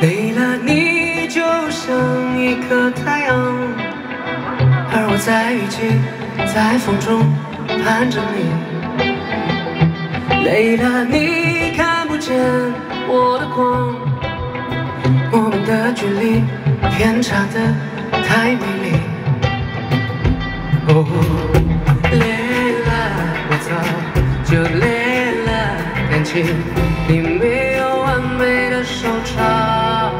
累了，你就像一颗太阳，而我在雨季，在风中盼着你。累了，你看不见我的光，我们的距离偏差的哦，累了，我早就累了，感情你没有完美的收场。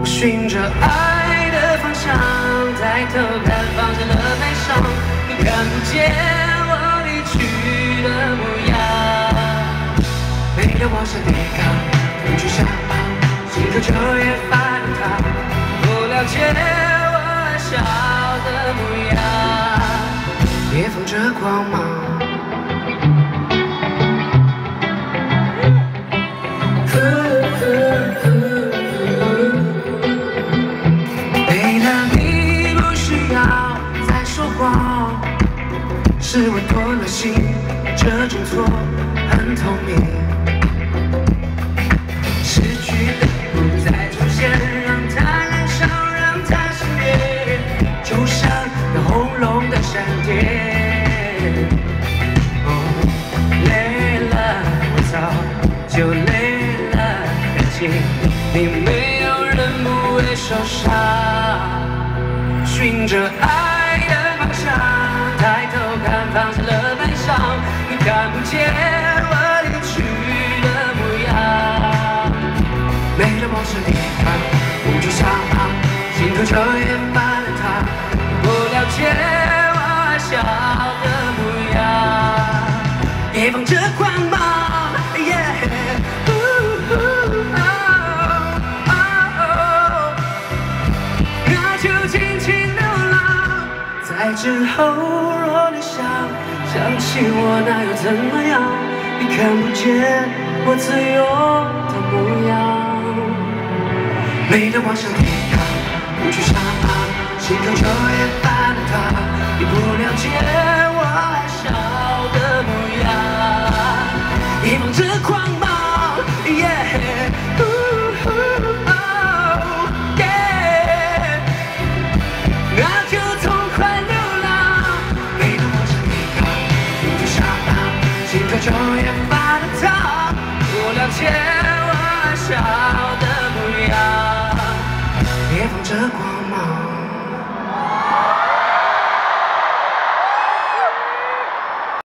我循着爱的方向，抬头看放下了悲伤，你看不见我离去的模样。没了我想抵抗，不去想，心头就越发的烫，不了解我爱笑光芒。为了，你不需要再说谎，是我多了心，这种错很透明。你没有人不会受伤。循着爱的方向，抬头看，放下了悲伤，你看不见我离去的模样。没了陌生地方，不去想，心头就越发的烫，不了解我爱笑的模样，也放着爱之后若你想想起我，那又怎么样？你看不见我自由的模样。每当我想抵抗，不去想，心头就越发的烫。你不了解千万笑的模样别放着光